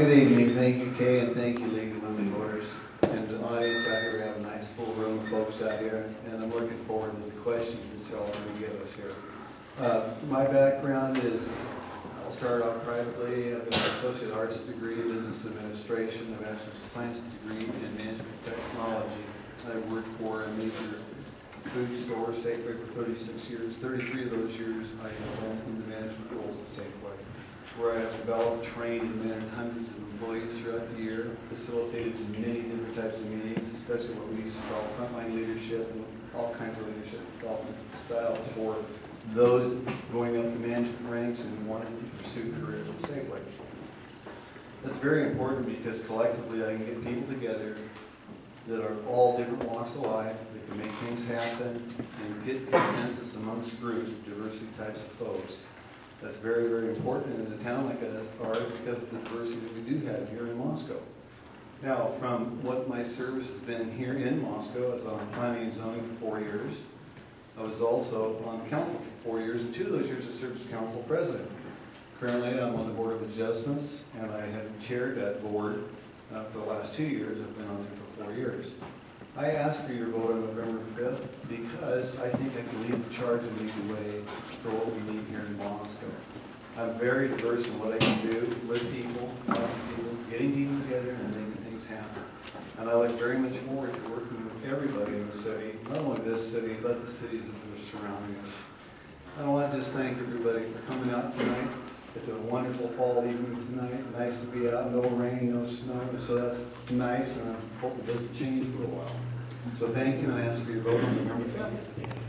good evening, thank you Kay, and thank you League of Women Voters. And the audience out here, we have a nice full room of folks out here, and I'm looking forward to the questions that y'all are going to give us here. Uh, My background is, I'll start off privately, I've an associate arts degree in business administration, a bachelor's of science degree in management technology. I worked for a major food store, Safeway, for 36 years. 33 of those years I held in the management roles at Safeway where I have developed, trained, and managed hundreds of employees throughout the year, facilitated many different types of meetings, especially what we used to call frontline leadership and all kinds of leadership development styles for those going up the management ranks and wanting to pursue careers at Safeway. That's very important because collectively I can get people together that are all different walks of life, that can make things happen, and get consensus amongst groups, of diversity types of folks. That's very, very important in a town like ours because of the diversity that we do have here in Moscow. Now, from what my service has been here in Moscow, I was on planning and zoning for four years. I was also on the council for four years, and two of those years I served as council president. Currently, I'm on the Board of Adjustments, and I have chaired that board uh, for the last two years. I've been on it for four years. I ask for your vote on November 5th because I think I can lead the charge and lead the way for what we need here in Moscow. I'm very diverse in what I can do with people, people, getting people together and making things happen. And I look very much forward to working with everybody in the city, not only this city, but the cities that are surrounding us. I want to just thank everybody for coming out tonight. It's a wonderful fall evening tonight, nice to be out, no rain, no snow, so that's nice, and I hope it doesn't change for a while. So thank you, and I ask for your vote on November 5th.